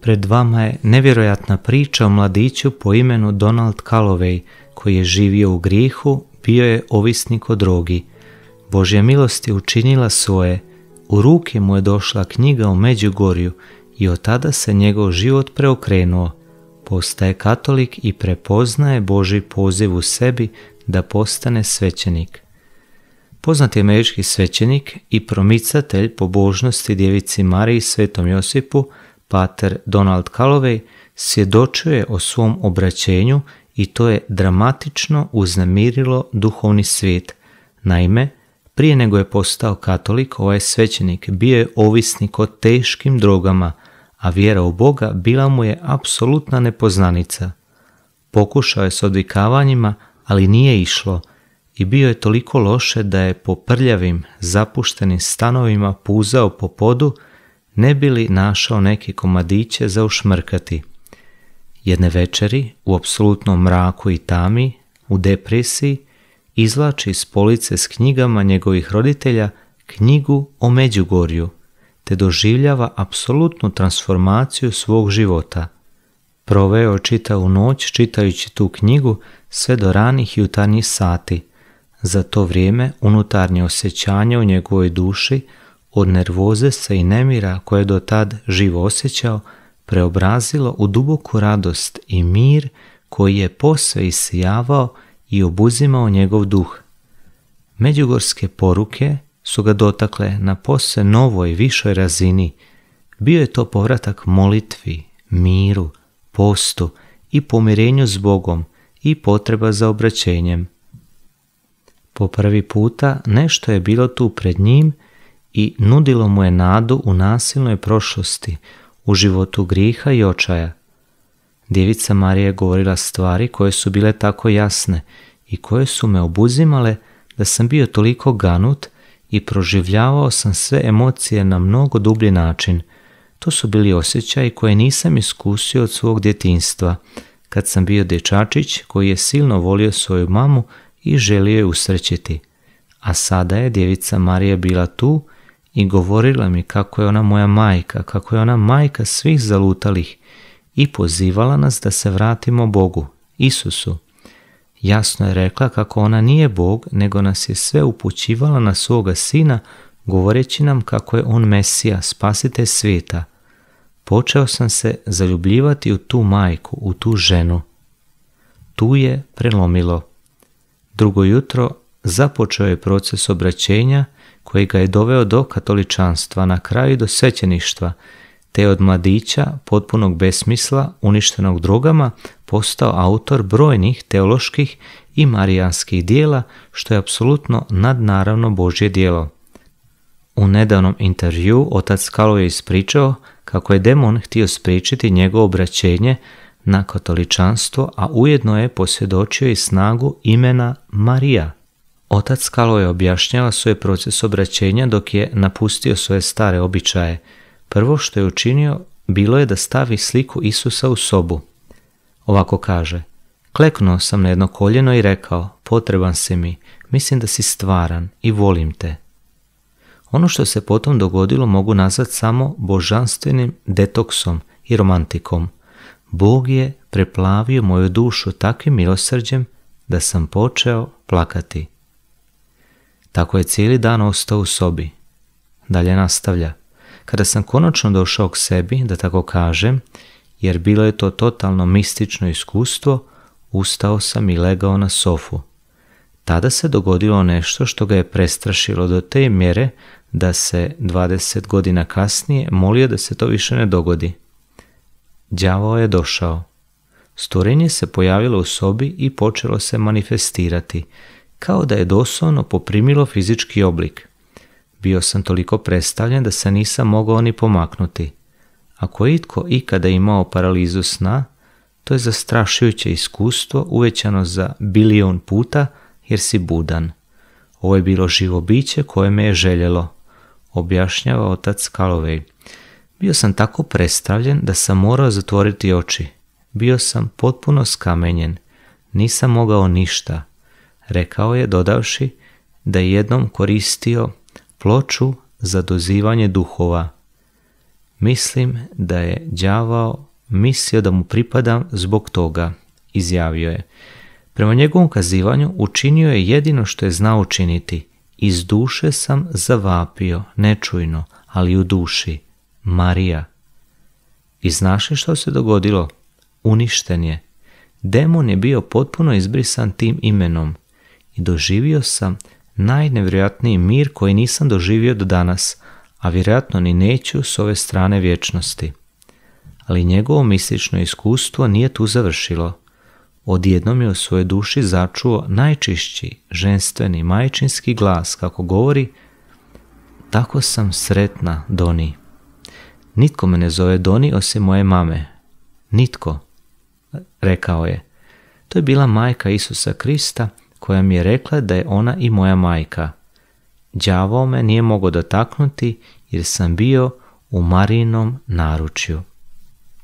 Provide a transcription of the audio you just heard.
Pred vama je nevjerojatna priča o mladiću po imenu Donald Calloway koji je živio u grijehu, bio je ovisnik o drogi. Božja milost je učinila svoje. U ruke mu je došla knjiga o Međugorju i od tada se njegov život preokrenuo. Postaje katolik i prepoznaje Boži poziv u sebi da postane svećenik. Poznati američki svećenik i promicatelj pobožnosti djevici Mariji i Svetom Josipu, pater Donald Calloway, svjedočuje o svom obraćenju i to je dramatično uznemirilo duhovni svijet. Naime, prije nego je postao katolik, ovaj svećenik bio je ovisnik o teškim drogama, a vjera u Boga bila mu je apsolutna nepoznanica. Pokušao je s odvikavanjima, ali nije išlo i bio je toliko loše da je po prljavim, zapuštenim stanovima puzao po podu, ne bi li našao neke komadiće za ušmrkati. Jedne večeri, u apsolutnom mraku i tami, u depresiji, izvlači iz police s knjigama njegovih roditelja knjigu o Međugorju, te doživljava apsolutnu transformaciju svog života. Proveo čitavu noć čitajući tu knjigu sve do ranih jutarnjih sati. Za to vrijeme unutarnje osjećanje u njegovoj duši od nervoze se i nemira koje je do tad živo osjećao preobrazilo u duboku radost i mir koji je posve isijavao i obuzimao njegov duh. Međugorske poruke su ga dotakle na posve novoj, višoj razini. Bio je to povratak molitvi, miru, postu i pomirenju s Bogom i potreba za obraćenjem. Po prvi puta nešto je bilo tu pred njim i nudilo mu je nadu u nasilnoj prošlosti, u životu griha i očaja. Djevica Marija je govorila stvari koje su bile tako jasne i koje su me obuzimale da sam bio toliko ganut i proživljavao sam sve emocije na mnogo dublji način. To su bili osjećaji koje nisam iskusio od svog djetinstva, kad sam bio dječačić koji je silno volio svoju mamu i želio je usrećiti. A sada je djevica Marija bila tu i govorila mi kako je ona moja majka, kako je ona majka svih zalutalih i pozivala nas da se vratimo Bogu, Isusu. Jasno je rekla kako ona nije Bog, nego nas je sve upućivala na svoga sina, govoreći nam kako je on Mesija, spasite svijeta. Počeo sam se zaljubljivati u tu majku, u tu ženu. Tu je prelomilo. Drugo jutro započeo je proces obraćenja koji ga je doveo do katoličanstva, na kraju do svećeništva, te od mladića, potpunog besmisla, uništenog drogama, postao autor brojnih teoloških i marijanskih dijela, što je apsolutno nadnaravno Božje dijelo. U nedavnom intervju otac Kalo je ispričao kako je demon htio spriječiti njegovo obraćenje na katoličanstvo, a ujedno je posvjedočio i snagu imena Marija. Otac Kalo je objašnjava svoj proces obraćenja dok je napustio svoje stare običaje. Prvo što je učinio bilo je da stavi sliku Isusa u sobu. Ovako kaže, kleknuo sam na jedno koljeno i rekao, potreban si mi, mislim da si stvaran i volim te. Ono što se potom dogodilo mogu nazvati samo božanstvenim detoksom i romantikom. Bog je preplavio moju dušu takvim milosrđem da sam počeo plakati. Tako je cijeli dan ostao u sobi. Dalje nastavlja. Kada sam konačno došao k sebi, da tako kažem, jer bilo je to totalno mistično iskustvo, ustao sam i legao na sofu. Tada se dogodilo nešto što ga je prestrašilo do te mjere da se 20 godina kasnije molio da se to više ne dogodi. Đavao je došao. Stvorenje se pojavilo u sobi i počelo se manifestirati, kao da je doslovno poprimilo fizički oblik. Bio sam toliko predstavljen da se nisam mogao ni pomaknuti. Ako je itko ikada imao paralizu sna, to je zastrašujuće iskustvo uvećano za bilion puta jer si budan. Ovo je bilo živo biće koje me je željelo, objašnjava otac Kalovej. Bio sam tako predstavljen da sam morao zatvoriti oči. Bio sam potpuno skamenjen. Nisam mogao ništa. Rekao je dodavši da je jednom koristio ploču za dozivanje duhova. Mislim da je đavao mislio da mu pripadam zbog toga, izjavio je. Prema njegovom kazivanju učinio je jedino što je znao učiniti. Iz duše sam zavapio, nečujno, ali u duši. Marija. I znaš li što se dogodilo? Uništen je. Demon je bio potpuno izbrisan tim imenom i doživio sam najnevjerojatniji mir koji nisam doživio do danas, a vjerojatno ni neću s ove strane vječnosti. Ali njegovo mistično iskustvo nije tu završilo. Odjednom je u svojoj duši začuo najčišći, ženstveni, majčinski glas kako govori Tako sam sretna, Doni. Nitko me ne zove Doni osim moje mame. Nitko, rekao je. To je bila majka Isusa Krista koja mi je rekla da je ona i moja majka. Đavo me nije mogao dotaknuti jer sam bio u Marinom naručju.